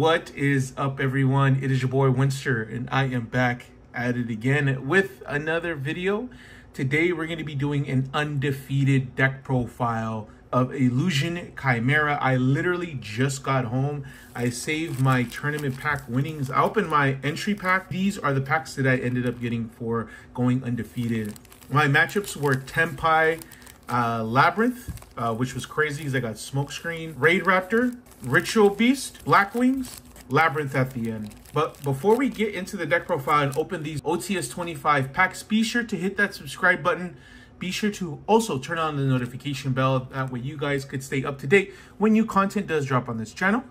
What is up, everyone? It is your boy Wenster, and I am back at it again with another video. Today, we're going to be doing an undefeated deck profile of Illusion Chimera. I literally just got home. I saved my tournament pack winnings. I opened my entry pack. These are the packs that I ended up getting for going undefeated. My matchups were Tenpai, uh, Labyrinth, uh, which was crazy because I got Smokescreen, Raid Raptor, Ritual Beast, Black Wings, Labyrinth at the end. But before we get into the deck profile and open these OTS 25 packs, be sure to hit that subscribe button. Be sure to also turn on the notification bell. That way you guys could stay up to date when new content does drop on this channel.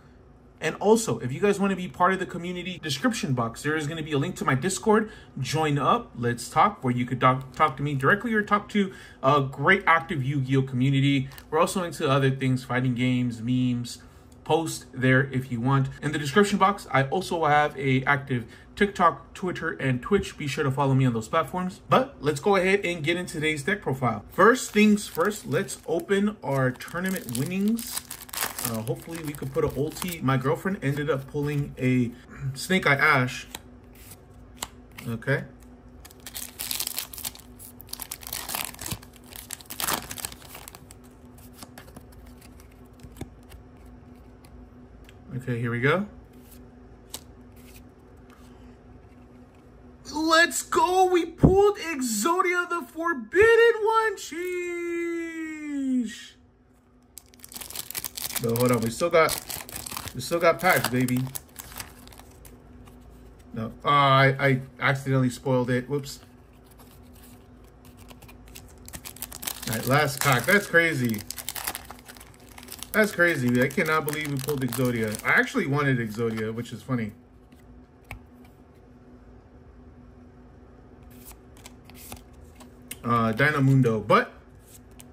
And also, if you guys want to be part of the community description box, there is going to be a link to my Discord. Join up, let's talk, where you could talk, talk to me directly or talk to a great active Yu-Gi-Oh community. We're also into other things, fighting games, memes, post there if you want. In the description box, I also have a active TikTok, Twitter, and Twitch. Be sure to follow me on those platforms. But let's go ahead and get into today's deck profile. First things first, let's open our tournament winnings. Uh, hopefully we could put an ulti. My girlfriend ended up pulling a Snake Eye Ash. Okay. Okay, here we go. Let's go! We pulled Exodia the Forbidden One! Sheesh! But hold on, we still got we still got packs, baby. No. Oh, I, I accidentally spoiled it. Whoops. Alright, last pack. That's crazy. That's crazy. I cannot believe we pulled Exodia. I actually wanted Exodia, which is funny. Uh, Dynamundo. But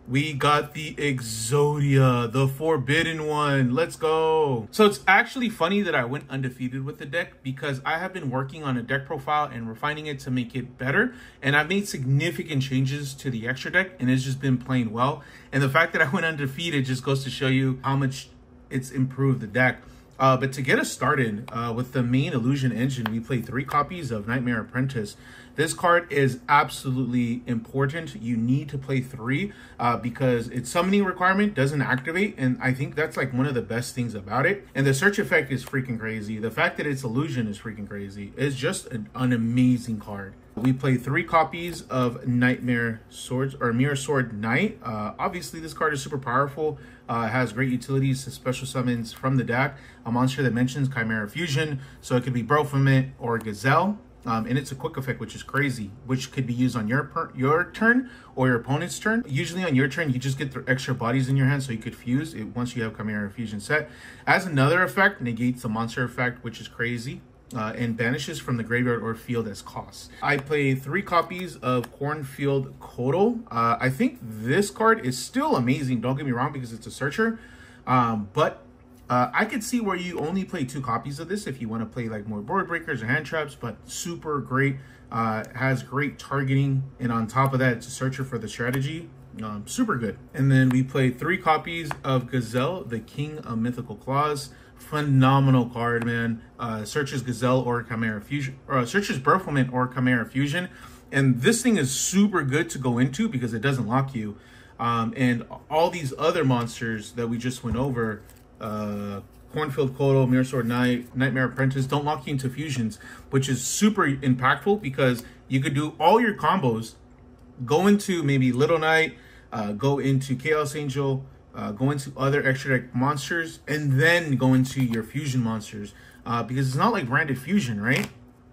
we got the Exodia, the forbidden one. Let's go. So it's actually funny that I went undefeated with the deck because I have been working on a deck profile and refining it to make it better. And I've made significant changes to the extra deck and it's just been playing well. And the fact that I went undefeated just goes to show you how much it's improved the deck. Uh, but to get us started uh, with the main illusion engine, we play three copies of Nightmare Apprentice. This card is absolutely important. You need to play three uh, because its summoning requirement doesn't activate. And I think that's like one of the best things about it. And the search effect is freaking crazy. The fact that it's illusion is freaking crazy. It's just an, an amazing card. We play three copies of Nightmare Swords or Mirror Sword Knight. Uh, obviously, this card is super powerful. Uh, has great utilities to special summons from the deck. A monster that mentions Chimera Fusion, so it could be Baphomet or Gazelle. Um, and it's a quick effect, which is crazy, which could be used on your your turn or your opponent's turn. Usually on your turn, you just get the extra bodies in your hand, so you could fuse it once you have Chimera Fusion set. As another effect, negates the monster effect, which is crazy. Uh, and banishes from the graveyard or field as cost. I play three copies of Cornfield Coatl. Uh, I think this card is still amazing, don't get me wrong, because it's a searcher. Um, but uh, I could see where you only play two copies of this if you want to play like more board breakers or hand traps, but super great. Uh, has great targeting, and on top of that, it's a searcher for the strategy. Um, super good. And then we play three copies of Gazelle, the King of Mythical Claws. Phenomenal card, man. Uh, searches Gazelle or Chimera Fusion, or uh, or Chimera Fusion. And this thing is super good to go into because it doesn't lock you. Um, and all these other monsters that we just went over uh, Cornfield Coatl, Mirror Sword Knight, Nightmare Apprentice don't lock you into fusions, which is super impactful because you could do all your combos, go into maybe Little Knight, uh, go into Chaos Angel, uh, go into other extra deck monsters, and then go into your fusion monsters. Uh, because it's not like branded fusion, right?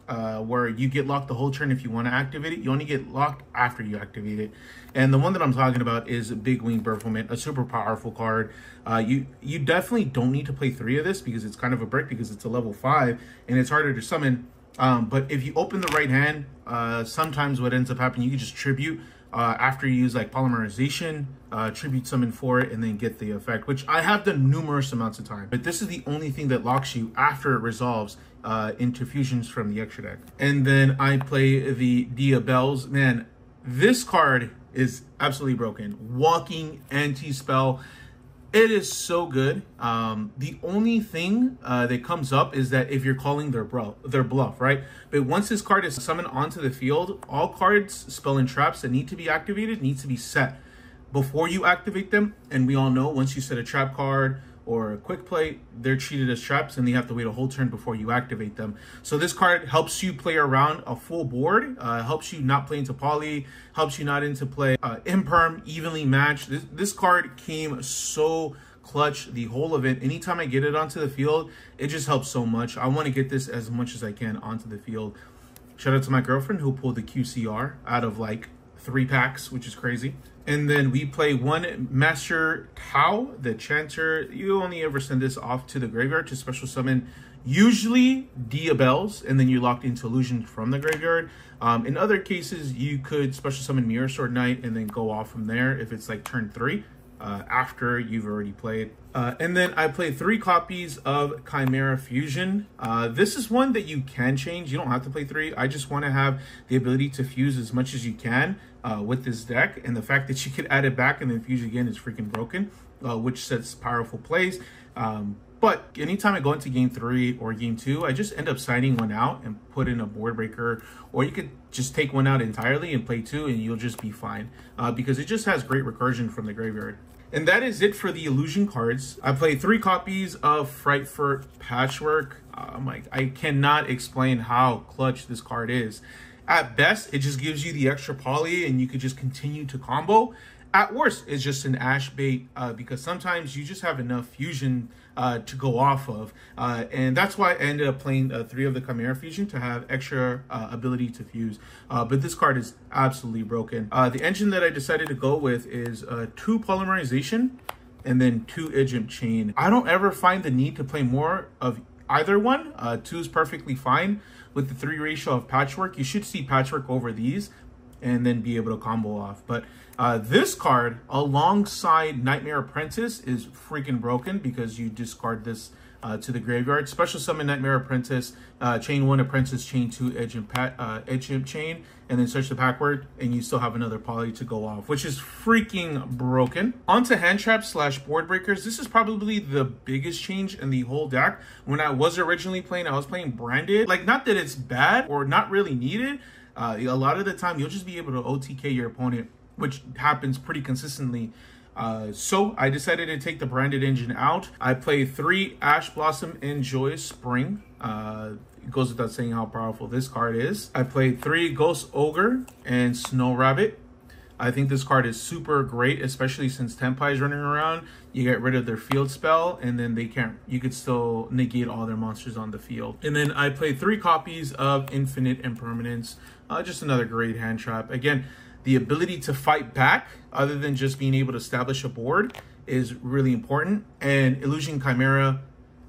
uh, where you get locked the whole turn if you want to activate it. You only get locked after you activate it. And the one that I'm talking about is Big Wing Baphomet, a super powerful card. Uh, you you definitely don't need to play three of this because it's kind of a brick because it's a level five and it's harder to summon. Um, but if you open the right hand, uh, sometimes what ends up happening, you can just tribute uh, after you use like polymerization, uh, tribute summon for it, and then get the effect, which I have done numerous amounts of time. But this is the only thing that locks you after it resolves uh, into fusions from the extra deck. And then I play the Dia Bells. Man, this card is absolutely broken. Walking anti-spell. It is so good. Um, the only thing uh, that comes up is that if you're calling their bluff, their bluff, right? But once this card is summoned onto the field, all cards, spell and traps that need to be activated needs to be set before you activate them. And we all know once you set a trap card or quick play, they're treated as traps and they have to wait a whole turn before you activate them. So this card helps you play around a full board, uh, helps you not play into poly, helps you not into play uh, imperm, evenly matched. This, this card came so clutch the whole it. Anytime I get it onto the field, it just helps so much. I want to get this as much as I can onto the field. Shout out to my girlfriend who pulled the QCR out of like three packs, which is crazy. And then we play one Master Tao, the Chanter. You only ever send this off to the graveyard to special summon usually Diabels, and then you're locked into illusion from the graveyard. Um, in other cases, you could special summon Mirror Sword Knight and then go off from there if it's like turn three uh, after you've already played. Uh, and then I played three copies of Chimera Fusion. Uh, this is one that you can change. You don't have to play three. I just want to have the ability to fuse as much as you can uh, with this deck. And the fact that you could add it back and then fuse again is freaking broken, uh, which sets powerful plays. Um, but anytime I go into game three or game two, I just end up signing one out and put in a board breaker, or you could just take one out entirely and play two and you'll just be fine uh, because it just has great recursion from the graveyard. And that is it for the illusion cards. I played three copies of Frightfur Patchwork. Um, I, I cannot explain how clutch this card is. At best, it just gives you the extra poly and you could just continue to combo. At worst, it's just an ash bait uh, because sometimes you just have enough fusion uh, to go off of. Uh, and that's why I ended up playing uh, three of the Chimera Fusion to have extra uh, ability to fuse. Uh, but this card is absolutely broken. The engine that I decided to go with is two Polymerization and then two Edge Imp Chain. I don't ever find the need to play more of either one. two is perfectly fine. With the three ratio of Patchwork, you should see Patchwork over these and then be able to combo off. But uh, this card, alongside Nightmare Apprentice, is freaking broken because you discard this uh, to the graveyard. Special summon Nightmare Apprentice, uh, chain one Apprentice, chain two Edge and uh, Edge Imp chain, and then search the backward, and you still have another poly to go off, which is freaking broken. Onto hand traps slash board breakers. This is probably the biggest change in the whole deck. When I was originally playing, I was playing branded. Like, not that it's bad or not really needed. Uh, a lot of the time, you'll just be able to OTK your opponent which happens pretty consistently. Uh, so I decided to take the branded engine out. I play three Ash Blossom and Joyous Spring. Uh, it goes without saying how powerful this card is. I played three Ghost Ogre and Snow Rabbit. I think this card is super great, especially since Tenpai is running around. You get rid of their field spell, and then they can't. You could still negate all their monsters on the field. And then I played three copies of Infinite Impermanence. Uh, just another great hand trap. Again, the ability to fight back, other than just being able to establish a board, is really important. And Illusion Chimera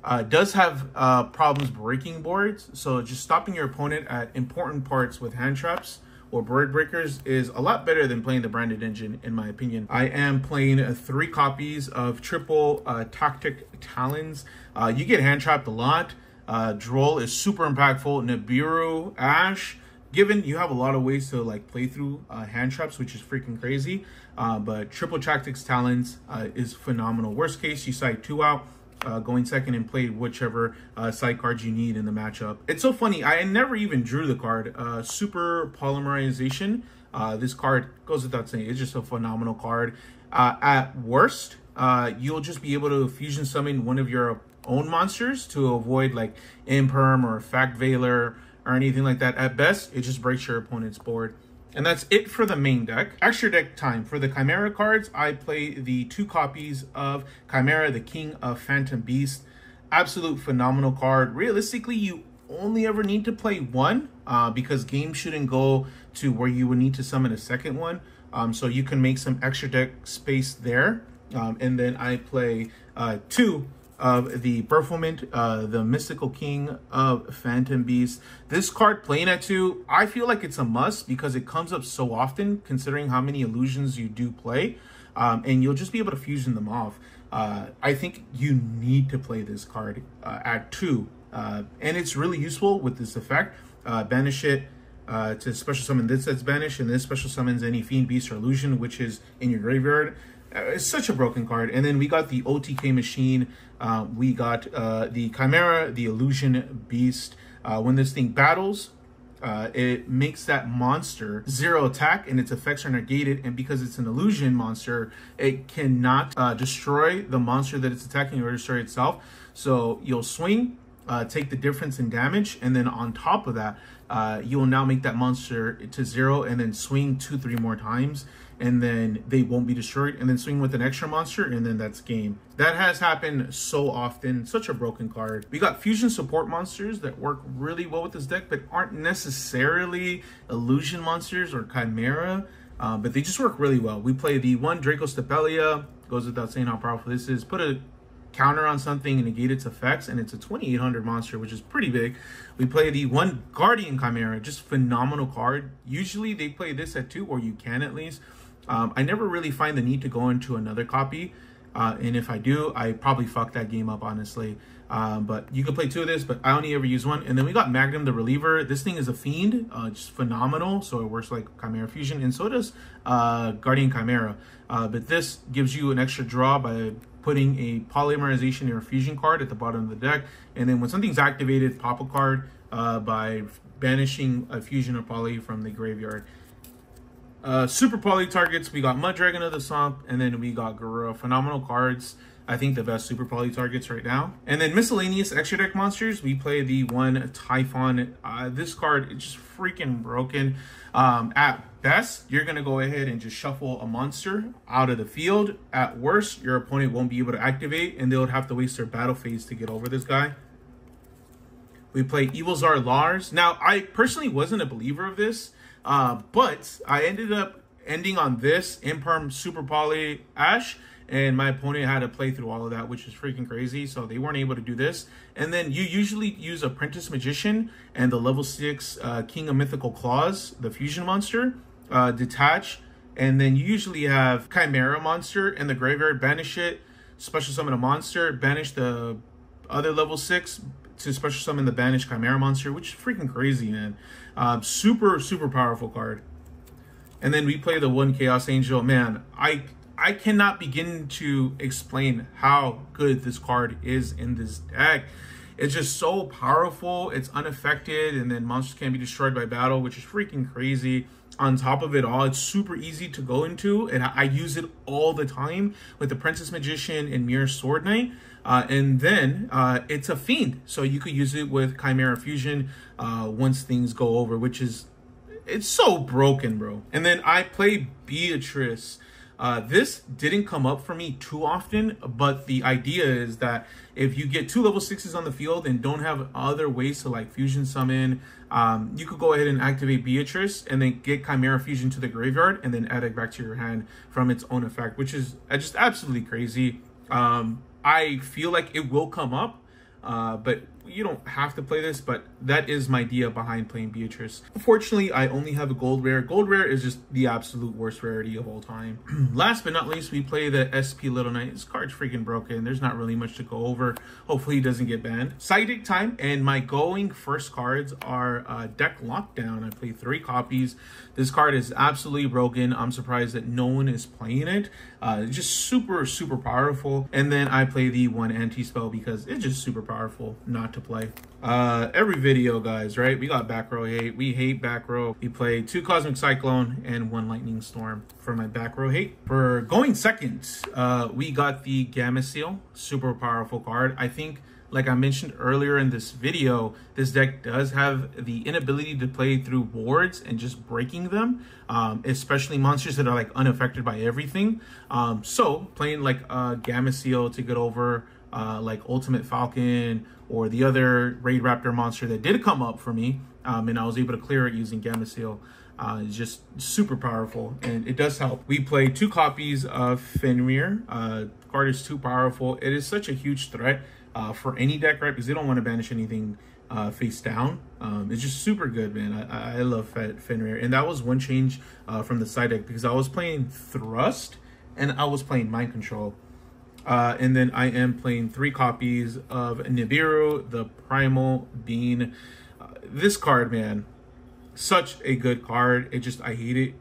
uh, does have uh, problems breaking boards, so just stopping your opponent at important parts with hand traps or board breakers is a lot better than playing the branded engine, in my opinion. I am playing uh, three copies of triple uh, Tactics Talents. Uh, you get hand trapped a lot. Uh, Droll is super impactful. Nibiru, Ash, given you have a lot of ways to like play through uh, hand traps, which is freaking crazy. Uh, but triple tactics talents uh, is phenomenal. Worst case, you side two out. Uh, going second and play whichever uh, side cards you need in the matchup. It's so funny. I never even drew the card. Uh, super polymerization. this card goes without saying. It's just a phenomenal card. at worst, you'll just be able to fusion summon one of your own monsters to avoid like Imperm or Fact Veiler or anything like that. At best, it just breaks your opponent's board. And that's it for the main deck. Extra deck time. For the Chimera cards, I play the two copies of Chimera, the King of Phantom Beast. Absolute phenomenal card. Realistically, you only ever need to play one uh, because game shouldn't go to where you would need to summon a second one. Um, so you can make some extra deck space there. Um, and then I play uh, two of the Performant, uh, the Mystical King of Phantom Beast. This card playing at two, I feel like it's a must because it comes up so often considering how many illusions you do play. Um, and you'll just be able to fusion them off. Uh, I think you need to play this card uh, at two. Uh, and it's really useful with this effect. Uh, banish it uh, to special summon this that's banished, and this special summons any Fiend, Beast, or Illusion, which is in your graveyard it's such a broken card. And then we got the OTK machine. Uh, we got uh, the Chimera, the Illusion Beast. Uh, when this thing battles, uh, it makes that monster zero attack and its effects are negated. And because it's an illusion monster, it cannot uh, destroy the monster that it's attacking or destroy itself. So you'll swing, uh, take the difference in damage, and then on top of that, uh, you will now make that monster to zero and then swing two, three more times and then they won't be destroyed and then swing with an extra monster and then that's game. That has happened so often, such a broken card. We got fusion support monsters that work really well with this deck but aren't necessarily illusion monsters or chimera, uh, but they just work really well. We play the one Dragostapelia, goes without saying how powerful this is. Put a counter on something and negate its effects, and it's a 2800 monster, which is pretty big. We play the one Guardian Chimera, just phenomenal card. Usually they play this at two, or you can at least. Um, I never really find the need to go into another copy. Uh, and if I do, I probably fuck that game up, honestly. Um, but you can play two of this, but I only ever use one. And then we got Magnum the Reliever. This thing is a fiend, uh, just phenomenal. So it works like Chimera Fusion, and so does uh, Guardian Chimera. Uh, but this gives you an extra draw by putting a polymerization or fusion card at the bottom of the deck. And then when something's activated, pop a card uh, by banishing a fusion or poly from the graveyard. Uh, super poly targets, we got Mud Dragon of the Swamp, and then we got Garura. Phenomenal cards. I think the best super poly targets right now. And then miscellaneous extra deck monsters, we play the one Typhon. Uh, this card is just freaking broken. Um, at best, you're going to go ahead and just shuffle a monster out of the field. At worst, your opponent won't be able to activate, and they'll have to waste their battle phase to get over this guy. We play Evil Czar Lars. Now, I personally wasn't a believer of this. Uh, but I ended up ending on this Imperm Super Poly Ash, and my opponent had to play through all of that, which is freaking crazy. So they weren't able to do this. And then you usually use Apprentice Magician and the level six uh, King of Mythical Claws, the fusion monster, uh, detach, and then you usually have Chimera monster in the graveyard, banish it, special summon a monster, banish the other level six, to special summon the Banished Chimera monster, which is freaking crazy, man. Um, super, super powerful card. And then we play the one Chaos Angel. Man, I I cannot begin to explain how good this card is in this deck. It's just so powerful. It's unaffected, and then monsters can't be destroyed by battle, which is freaking crazy. On top of it all, it's super easy to go into, and I, I use it all the time with the Princess Magician and Mirror Sword Knight. Uh, and then uh, it's a fiend, so you could use it with Chimera Fusion uh, once things go over, which is it's so broken, bro. And then I play Beatrice. Uh, this didn't come up for me too often, but the idea is that if you get two level sixes on the field and don't have other ways to like fusion summon, um, you could go ahead and activate Beatrice and then get Chimera Fusion to the graveyard and then add it back to your hand from its own effect, which is uh, just absolutely crazy. Um, I feel like it will come up, uh, but you don't have to play this, but that is my idea behind playing Beatrice. Unfortunately, I only have a gold rare. Gold rare is just the absolute worst rarity of all time. Last but not least, we play the SP Little Knight. This card's freaking broken. There's not really much to go over. Hopefully, he doesn't get banned. Psychic time, and my going first cards are uh, Deck Lockdown. I play three copies. This card is absolutely broken. I'm surprised that no one is playing it. Uh, just super, super powerful. And then I play the one anti-spell because it's just super powerful not to play. Uh, every video, guys, right? We got back row hate. We hate back row. We play two Cosmic Cyclone and one Lightning Storm for my back row hate. For going second, uh, we got the Gameciel, super powerful card. I think like I mentioned earlier in this video, this deck does have the inability to play through wards and just breaking them, um, especially monsters that are like unaffected by everything. Um, so playing like a Gameciel to get over uh, like Ultimate Falcon or the other Raid Raptor monster that did come up for me, um, and I was able to clear it using Gameciel. Uh, it's just super powerful, and it does help. We play two copies of Fenrir. Uh, card is too powerful. It is such a huge threat uh, for any deck, right? Because they don't want to banish anything uh, face down. Um, it's just super good, man. I, I love Fenrir. And that was one change uh, from the side deck because I was playing Thrust and I was playing Mind Control. Uh, and then I am playing three copies of Nibiru, the Primal Being. Uh, this card, man, such a good card. It just, I hate it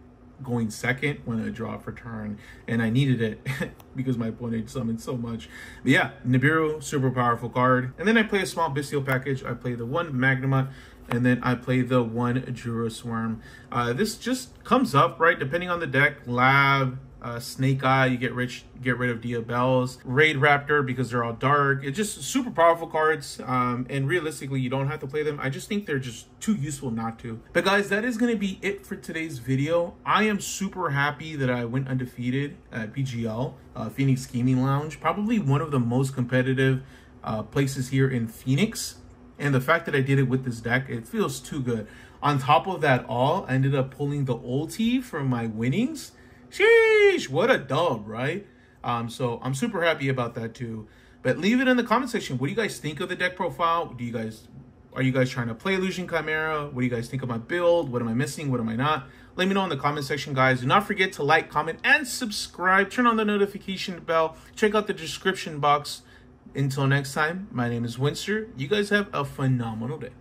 going second when I draw for turn, and I needed it because my opponent summoned so much. But yeah, Nibiru, super powerful card. And then I play a small Bystial package. I play the one Magnamhut, and then I play the one Druiswurm. Uh, this just comes up, right, depending on the deck. Lab, uh, Snake Eye, you get rich, get rid of Diabell's, Raid Raptor because they're all dark. It's just super powerful cards, um, and realistically, you don't have to play them. I just think they're just too useful not to. But guys, that is going to be it for today's video. I am super happy that I went undefeated at PGL, uh, Phoenix Gaming Lounge, probably one of the most competitive uh, places here in Phoenix. And the fact that I did it with this deck, it feels too good. On top of that all, I ended up pulling the ulti from my winnings Sheesh, what a dub, right? Um, so I'm super happy about that too. But leave it in the comment section. What do you guys think of the deck profile? Do you guys are you guys trying to play Illusion Chimera? What do you guys think of my build? What am I missing? What am I not? Let me know in the comment section, guys. Do not forget to like, comment, and subscribe. Turn on the notification bell. Check out the description box. Until next time, my name is Wenster. You guys have a phenomenal day.